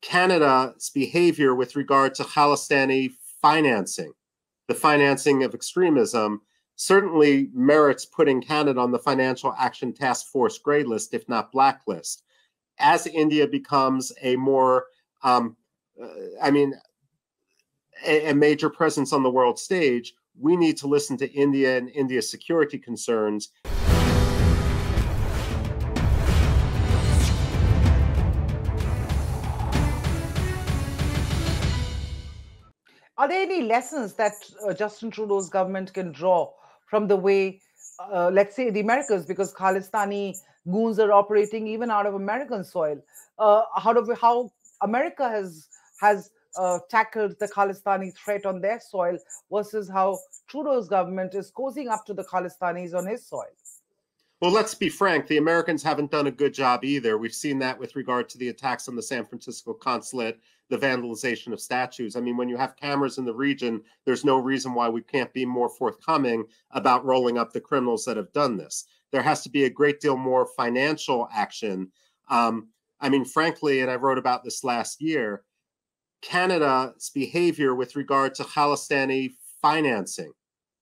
Canada's behavior with regard to Khalistani financing, the financing of extremism, certainly merits putting Canada on the Financial Action Task Force gray list, if not blacklist. As India becomes a more, um, uh, I mean, a, a major presence on the world stage, we need to listen to India and India's security concerns. Are there any lessons that uh, Justin Trudeau's government can draw from the way, uh, let's say, the Americas, because Khalistani goons are operating even out of American soil? Uh, how do we, how America has has uh, tackled the Khalistani threat on their soil versus how Trudeau's government is cozying up to the Khalistanis on his soil? Well, let's be frank, the Americans haven't done a good job either. We've seen that with regard to the attacks on the San Francisco consulate, the vandalization of statues. I mean, when you have cameras in the region, there's no reason why we can't be more forthcoming about rolling up the criminals that have done this. There has to be a great deal more financial action. Um, I mean, frankly, and I wrote about this last year, Canada's behavior with regard to Khalistani financing,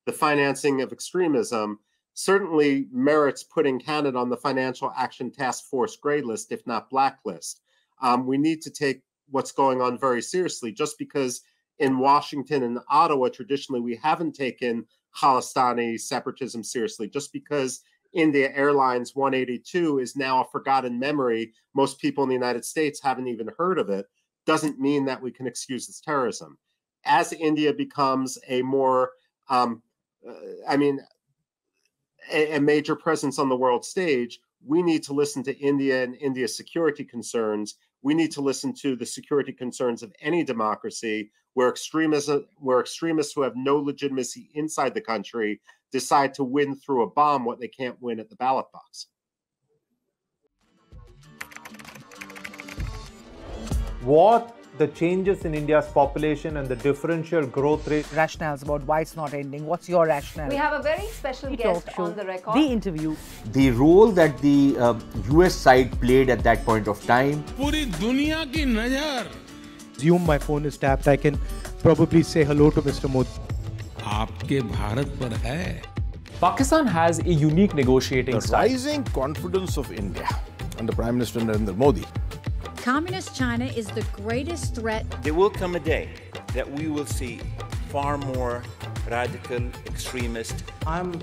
the financing of extremism, certainly merits putting Canada on the Financial Action Task Force gray list, if not blacklist. Um, we need to take what's going on very seriously. Just because in Washington and Ottawa, traditionally, we haven't taken Khalistani separatism seriously, just because India Airlines 182 is now a forgotten memory, most people in the United States haven't even heard of it, doesn't mean that we can excuse this terrorism. As India becomes a more, um, uh, I mean, a, a major presence on the world stage, we need to listen to India and India's security concerns. We need to listen to the security concerns of any democracy where extremism, where extremists who have no legitimacy inside the country decide to win through a bomb what they can't win at the ballot box. What the changes in India's population and the differential growth rate. Rationales about why it's not ending. What's your rationale? We have a very special The guest talk show, on the record. The interview. the role that the uh, US side played at that point of time पूरी दुनिया की नजर assume my phone is tapped, I can probably say hello to Mr. Modi. आपके भारत पर है Pakistan has a unique negotiating The style. rising confidence of India under Prime Minister Narendra Modi Communist China is the greatest threat. There will come a day that we will see far more radical extremists. I'm,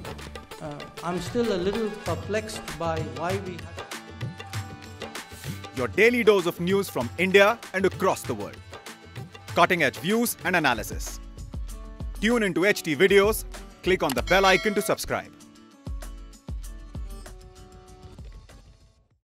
uh, I'm still a little perplexed by why we. Your daily dose of news from India and across the world. Cutting edge views and analysis. Tune into HT videos, click on the bell icon to subscribe.